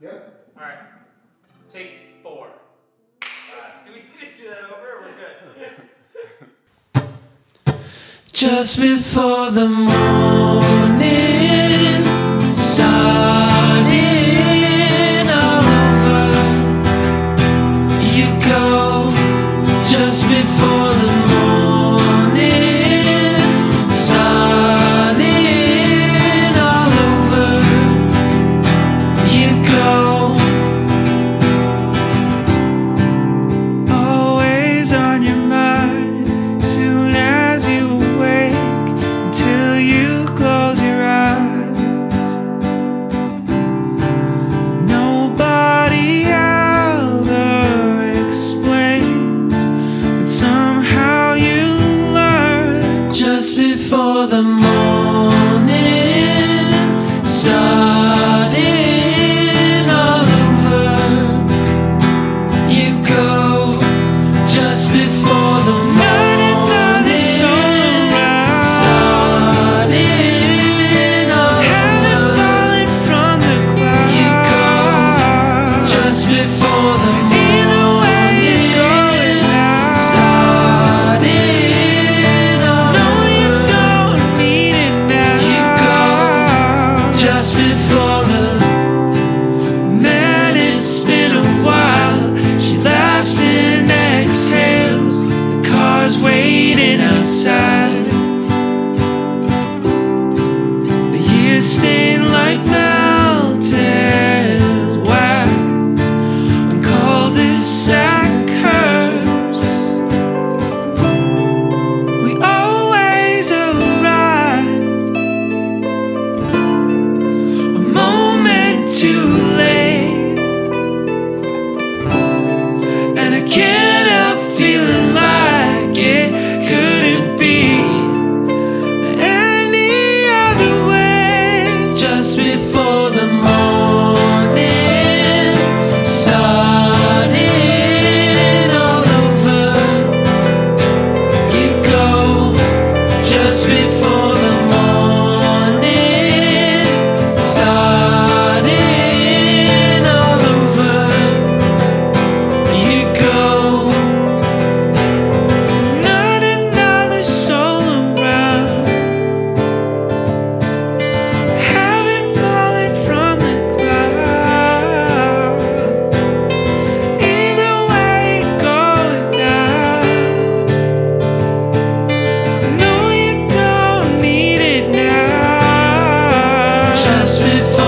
Yep. All right. Take four. Uh, do we need to do that over? Or we're good. Just before the morning can't before